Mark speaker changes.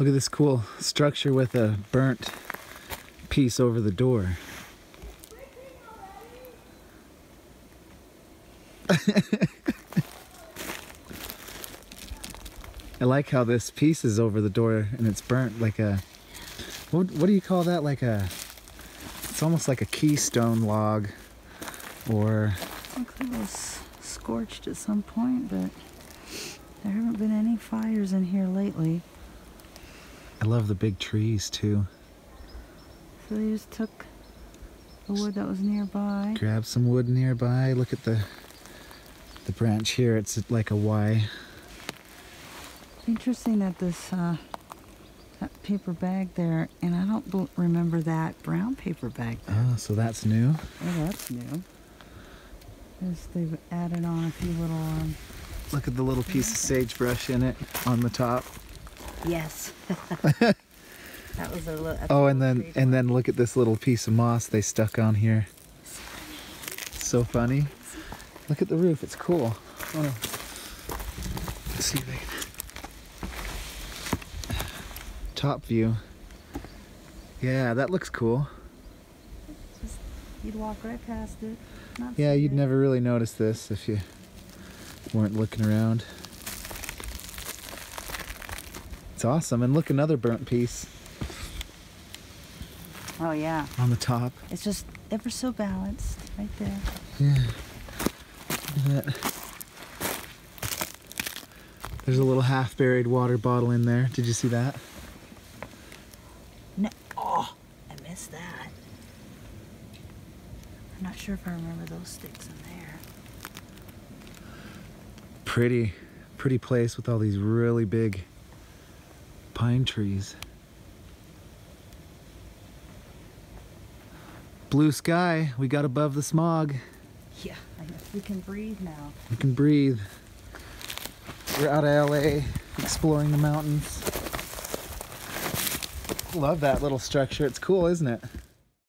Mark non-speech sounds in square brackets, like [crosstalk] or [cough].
Speaker 1: Look at this cool structure with a burnt piece over the door. [laughs] I like how this piece is over the door and it's burnt like a what, what do you call that like a it's almost like a keystone log or
Speaker 2: it was scorched at some point, but there haven't been any fires in here lately.
Speaker 1: I love the big trees too.
Speaker 2: So they just took the wood that was nearby.
Speaker 1: Grab some wood nearby. Look at the the branch here. It's like a Y.
Speaker 2: Interesting that this uh, that paper bag there, and I don't remember that brown paper bag. There.
Speaker 1: Oh, so that's new.
Speaker 2: Oh, that's new. As they've added on a few little. Um,
Speaker 1: Look at the little piece of sagebrush in it on the top.
Speaker 2: Yes. [laughs] that was a oh, little.
Speaker 1: Oh, and then and then look at this little piece of moss they stuck on here. So funny. Look at the roof. It's cool. Oh, no. Let's see if I can- Top view. Yeah, that looks cool.
Speaker 2: You'd walk right past it. Not
Speaker 1: Yeah, you'd
Speaker 2: it.
Speaker 1: never really notice this if you weren't looking around. It's awesome. And look, another burnt piece
Speaker 2: Oh yeah,
Speaker 1: on the top.
Speaker 2: it's just ever so balanced right there.
Speaker 1: Yeah. Look at that. There's a little half buried water bottle in there. Did you see that?
Speaker 2: No, oh, I missed that. I'm not sure if I remember those sticks in there.
Speaker 1: Pretty, pretty place with all these really big pine trees. Blue sky. We got above the smog.
Speaker 2: Yeah, I guess we can breathe now.
Speaker 1: We can breathe. We're out of LA, exploring the mountains. Love that little structure. It's cool, isn't it?